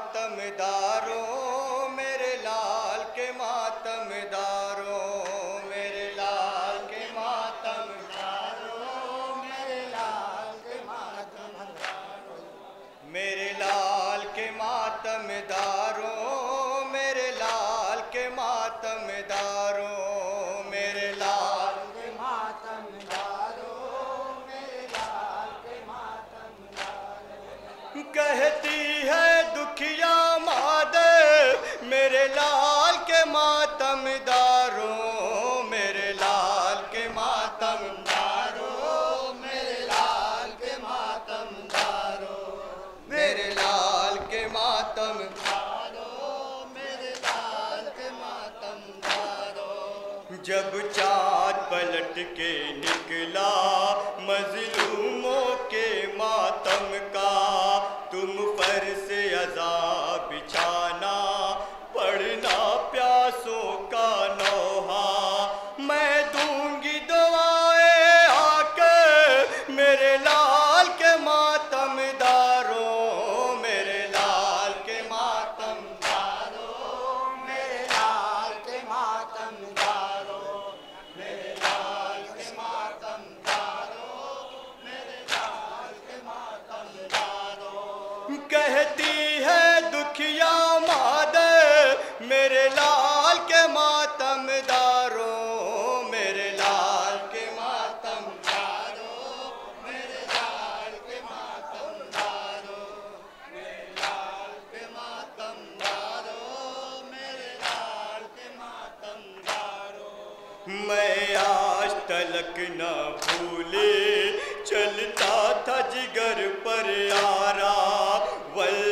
खत्म मैं आज तलक न भूले चलता था जिगर पर आरा वल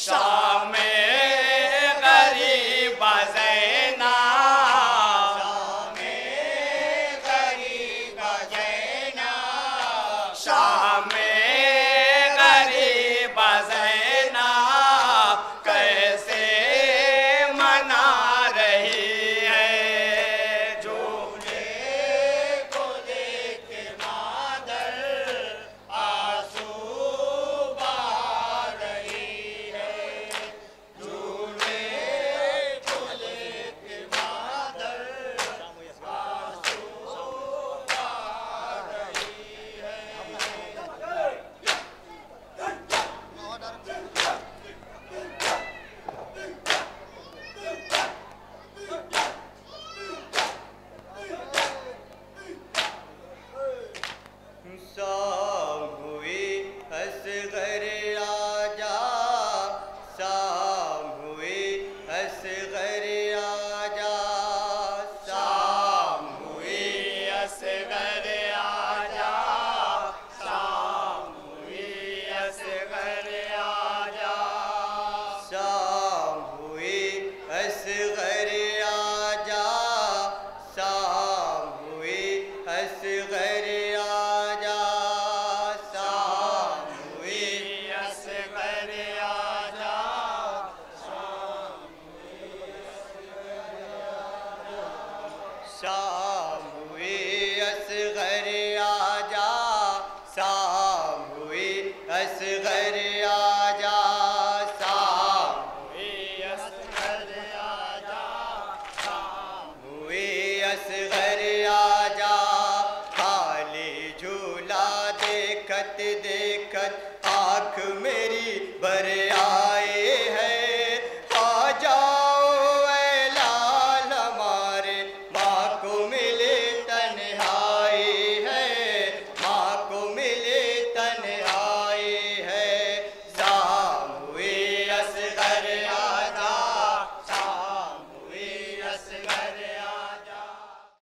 Shah